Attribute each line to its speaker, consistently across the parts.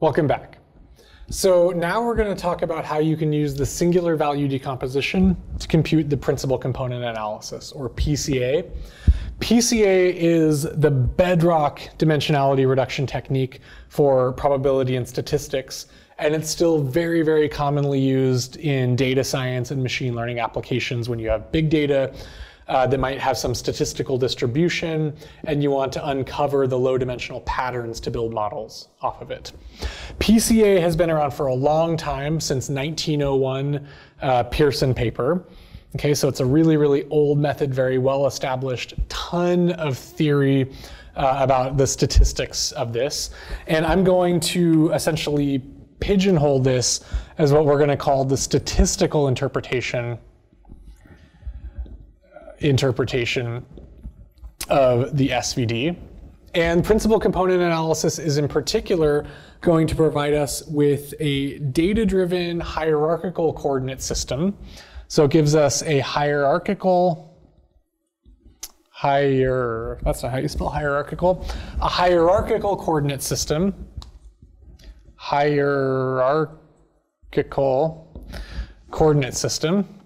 Speaker 1: Welcome back. So now we're going to talk about how you can use the singular value decomposition to compute the principal component analysis, or PCA. PCA is the bedrock dimensionality reduction technique for probability and statistics, and it's still very, very commonly used in data science and machine learning applications when you have big data uh, that might have some statistical distribution, and you want to uncover the low dimensional patterns to build models off of it. PCA has been around for a long time, since 1901 uh, Pearson paper. Okay, so it's a really, really old method, very well established, ton of theory uh, about the statistics of this. And I'm going to essentially pigeonhole this as what we're going to call the statistical interpretation interpretation of the SVD. And principal component analysis is in particular going to provide us with a data-driven hierarchical coordinate system. So it gives us a hierarchical, higher, that's not how you spell hierarchical, a hierarchical coordinate system, hierarchical coordinate system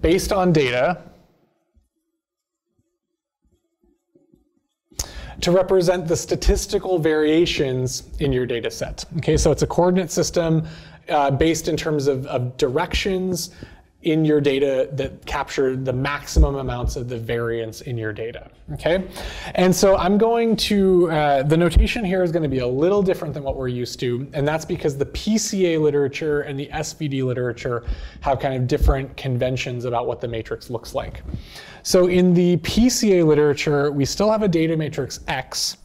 Speaker 1: based on data to represent the statistical variations in your data set. Okay, so it's a coordinate system uh, based in terms of, of directions in your data that capture the maximum amounts of the variance in your data, okay? And so I'm going to, uh, the notation here is gonna be a little different than what we're used to, and that's because the PCA literature and the SVD literature have kind of different conventions about what the matrix looks like. So in the PCA literature, we still have a data matrix X,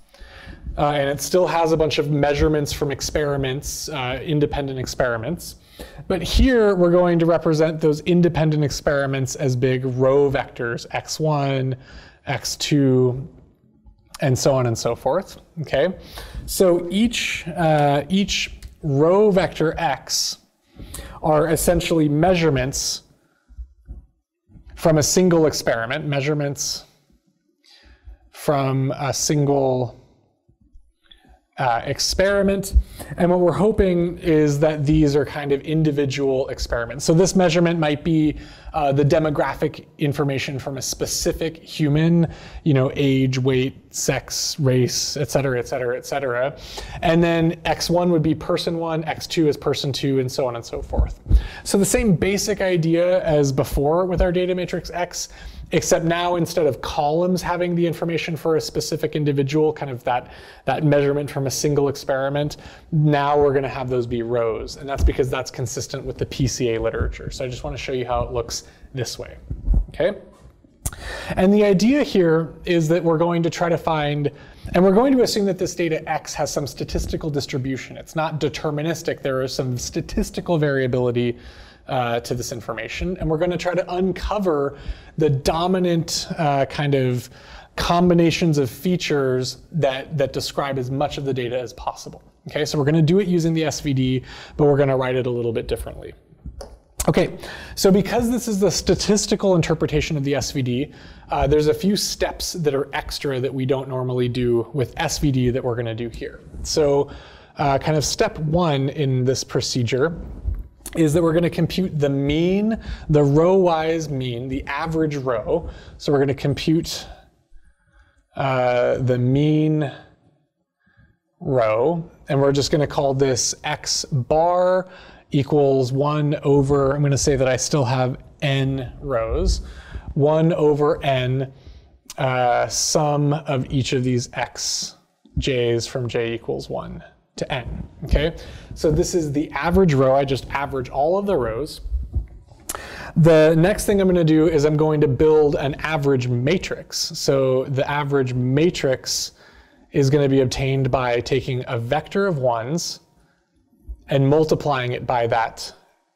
Speaker 1: uh, and it still has a bunch of measurements from experiments, uh, independent experiments. But here we're going to represent those independent experiments as big row vectors, x1, x2, and so on and so forth. Okay, so each uh, each row vector x are essentially measurements from a single experiment, measurements from a single uh, experiment. And what we're hoping is that these are kind of individual experiments. So this measurement might be uh, the demographic information from a specific human, you know, age, weight, sex, race, et cetera, et cetera, et cetera. And then X1 would be person one, X2 is person two, and so on and so forth. So the same basic idea as before with our data matrix X, except now instead of columns having the information for a specific individual, kind of that, that measurement from a single experiment, now we're going to have those be rows. And that's because that's consistent with the PCA literature. So I just want to show you how it looks this way. Okay? And the idea here is that we're going to try to find, and we're going to assume that this data X has some statistical distribution. It's not deterministic. There is some statistical variability uh, to this information. And we're going to try to uncover the dominant uh, kind of combinations of features that, that describe as much of the data as possible. Okay, so we're going to do it using the SVD, but we're going to write it a little bit differently. Okay, so because this is the statistical interpretation of the SVD, uh, there's a few steps that are extra that we don't normally do with SVD that we're going to do here. So uh, kind of step one in this procedure is that we're going to compute the mean, the row-wise mean, the average row. So we're going to compute uh, the mean row, and we're just going to call this x bar equals 1 over, I'm going to say that I still have n rows, 1 over n uh, sum of each of these x j's from j equals 1 to n, okay? So this is the average row. I just average all of the rows. The next thing I'm going to do is I'm going to build an average matrix. So the average matrix is going to be obtained by taking a vector of ones and multiplying it by that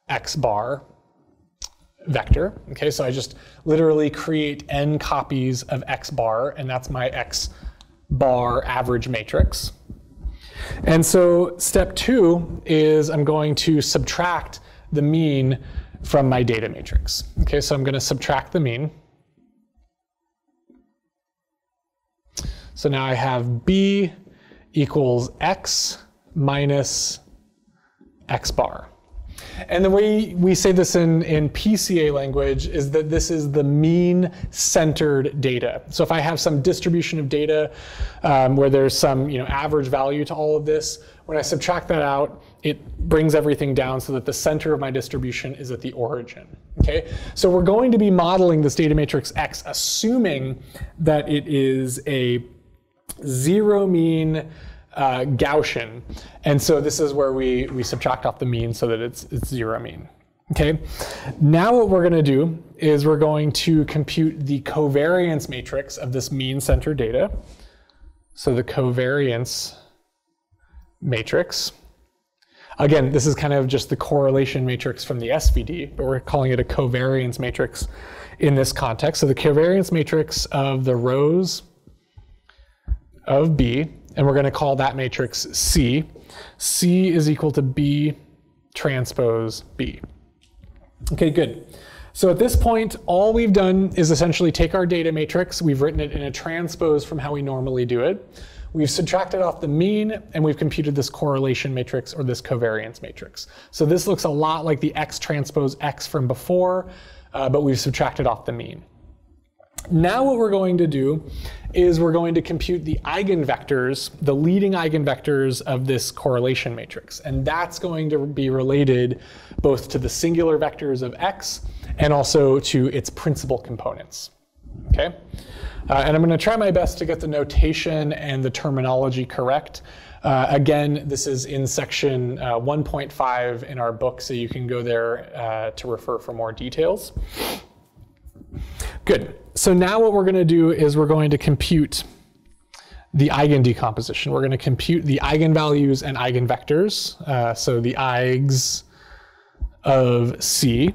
Speaker 1: x bar vector. Okay, so I just literally create n copies of x bar, and that's my x bar average matrix. And so step two is I'm going to subtract the mean from my data matrix. Okay, so I'm going to subtract the mean. So now I have B equals x minus x bar. And the way we say this in, in PCA language is that this is the mean centered data. So if I have some distribution of data um, where there's some you know, average value to all of this, when I subtract that out, it brings everything down so that the center of my distribution is at the origin. Okay, so we're going to be modeling this data matrix X, assuming that it is a zero mean uh, Gaussian. And so this is where we, we subtract off the mean so that it's, it's zero mean. Okay, now what we're going to do is we're going to compute the covariance matrix of this mean center data. So the covariance matrix. Again, this is kind of just the correlation matrix from the SVD, but we're calling it a covariance matrix in this context. So the covariance matrix of the rows of B and we're going to call that matrix C. C is equal to B transpose B. Okay, good. So at this point, all we've done is essentially take our data matrix, we've written it in a transpose from how we normally do it. We've subtracted off the mean, and we've computed this correlation matrix or this covariance matrix. So this looks a lot like the X transpose X from before, uh, but we've subtracted off the mean. Now what we're going to do is we're going to compute the eigenvectors, the leading eigenvectors of this correlation matrix. And that's going to be related both to the singular vectors of x and also to its principal components. Okay? Uh, and I'm going to try my best to get the notation and the terminology correct. Uh, again, this is in section uh, 1.5 in our book, so you can go there uh, to refer for more details. Good. So now what we're going to do is we're going to compute the eigen decomposition. We're going to compute the eigenvalues and eigenvectors, uh, so the eigs of C.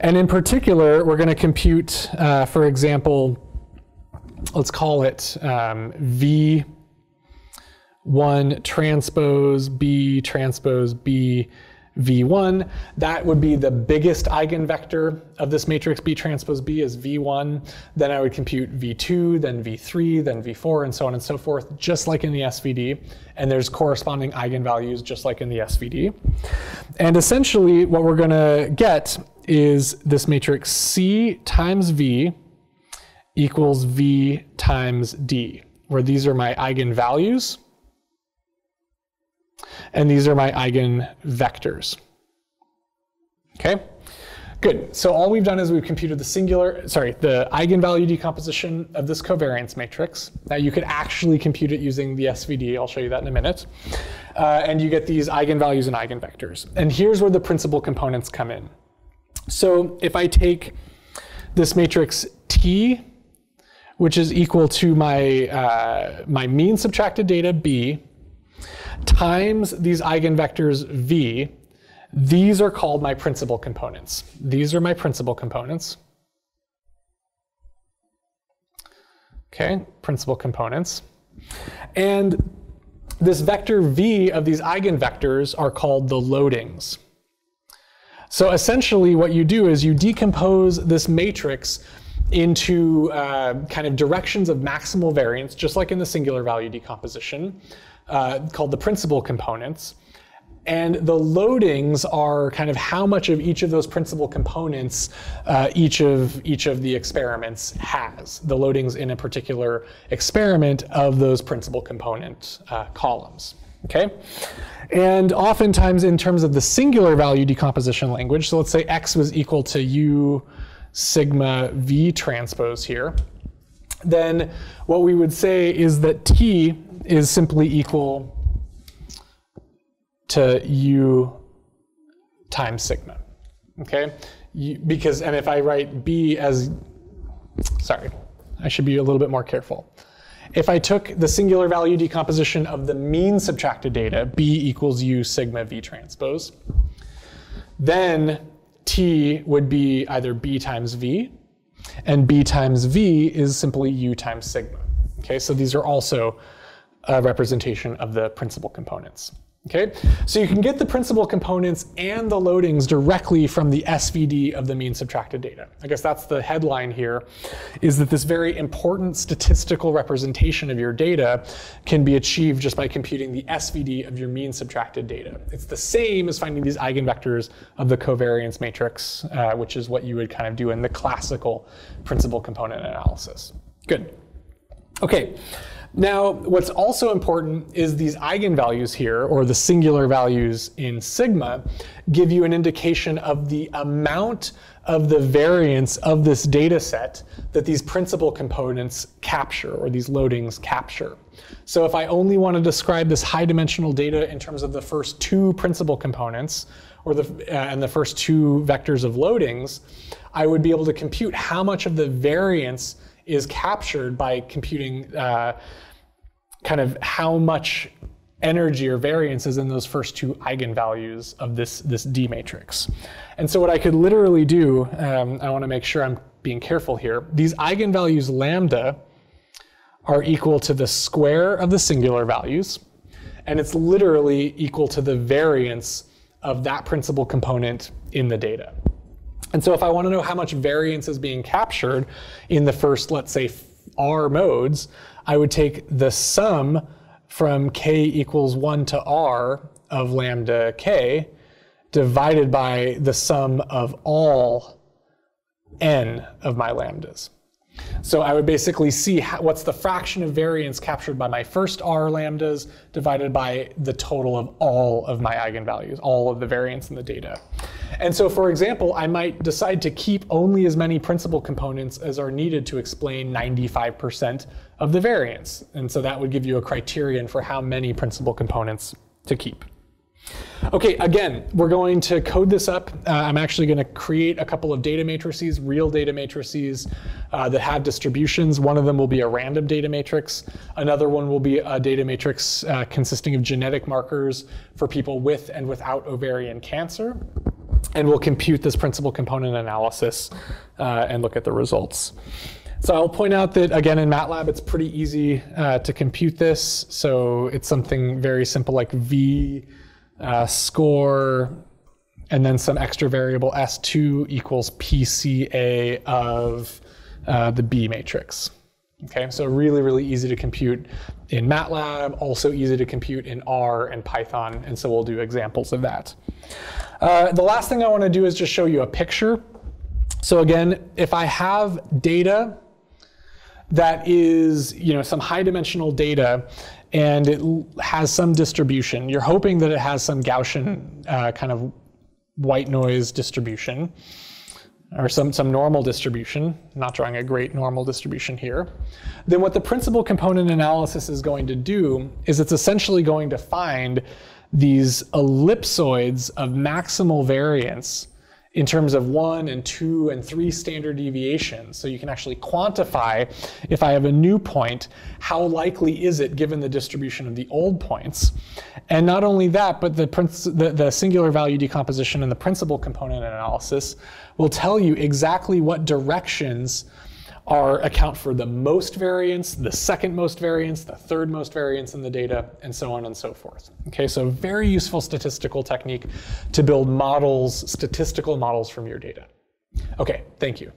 Speaker 1: And in particular, we're going to compute, uh, for example, let's call it um, V1 transpose B transpose B V1. That would be the biggest eigenvector of this matrix B transpose B is V1. Then I would compute V2, then V3, then V4, and so on and so forth, just like in the SVD. And there's corresponding eigenvalues just like in the SVD. And essentially what we're going to get is this matrix C times V equals V times D, where these are my eigenvalues and these are my eigenvectors. Okay, good. So all we've done is we've computed the singular, sorry, the eigenvalue decomposition of this covariance matrix. Now you could actually compute it using the SVD. I'll show you that in a minute. Uh, and you get these eigenvalues and eigenvectors. And here's where the principal components come in. So if I take this matrix T, which is equal to my, uh, my mean subtracted data B, times these eigenvectors v, these are called my principal components. These are my principal components. Okay, principal components. And this vector v of these eigenvectors are called the loadings. So essentially what you do is you decompose this matrix into uh, kind of directions of maximal variance, just like in the singular value decomposition uh, called the principal components. And the loadings are kind of how much of each of those principal components uh, each of each of the experiments has. The loadings in a particular experiment of those principal component uh, columns. Okay, and oftentimes in terms of the singular value decomposition language, so let's say x was equal to u sigma v transpose here, then what we would say is that t is simply equal to u times sigma. Okay? Because, and if I write b as, sorry, I should be a little bit more careful. If I took the singular value decomposition of the mean subtracted data, b equals u sigma v transpose, then t would be either b times v, and b times v is simply u times sigma. Okay, so these are also a representation of the principal components. Okay, so you can get the principal components and the loadings directly from the SVD of the mean subtracted data. I guess that's the headline here, is that this very important statistical representation of your data can be achieved just by computing the SVD of your mean subtracted data. It's the same as finding these eigenvectors of the covariance matrix, uh, which is what you would kind of do in the classical principal component analysis. Good. Okay. Now, what's also important is these eigenvalues here, or the singular values in sigma, give you an indication of the amount of the variance of this data set that these principal components capture, or these loadings capture. So if I only want to describe this high dimensional data in terms of the first two principal components, or the, uh, and the first two vectors of loadings, I would be able to compute how much of the variance is captured by computing uh, kind of how much energy or variance is in those first two eigenvalues of this, this D matrix. And so what I could literally do, um, I want to make sure I'm being careful here, these eigenvalues lambda are equal to the square of the singular values, and it's literally equal to the variance of that principal component in the data. And so if I want to know how much variance is being captured in the first, let's say, R modes, I would take the sum from k equals 1 to r of lambda k divided by the sum of all n of my lambdas. So I would basically see how, what's the fraction of variance captured by my first r lambdas divided by the total of all of my eigenvalues, all of the variance in the data. And so for example, I might decide to keep only as many principal components as are needed to explain 95% of the variance. And so that would give you a criterion for how many principal components to keep. Okay, again, we're going to code this up. Uh, I'm actually going to create a couple of data matrices, real data matrices uh, that have distributions. One of them will be a random data matrix. Another one will be a data matrix uh, consisting of genetic markers for people with and without ovarian cancer. And we'll compute this principal component analysis uh, and look at the results. So I'll point out that, again, in MATLAB, it's pretty easy uh, to compute this. So it's something very simple like V uh, score, and then some extra variable S2 equals PCA of uh, the B matrix. Okay, so really, really easy to compute in MATLAB, also easy to compute in R and Python, and so we'll do examples of that. Uh, the last thing I want to do is just show you a picture. So again, if I have data that is, you know, some high dimensional data and it has some distribution. You're hoping that it has some Gaussian uh, kind of white noise distribution or some, some normal distribution, not drawing a great normal distribution here, then what the principal component analysis is going to do is it's essentially going to find these ellipsoids of maximal variance in terms of one and two and three standard deviations. So you can actually quantify if I have a new point, how likely is it given the distribution of the old points? And not only that, but the, the, the singular value decomposition and the principal component analysis will tell you exactly what directions are account for the most variance, the second most variance, the third most variance in the data, and so on and so forth. Okay, so very useful statistical technique to build models, statistical models from your data. Okay, thank you.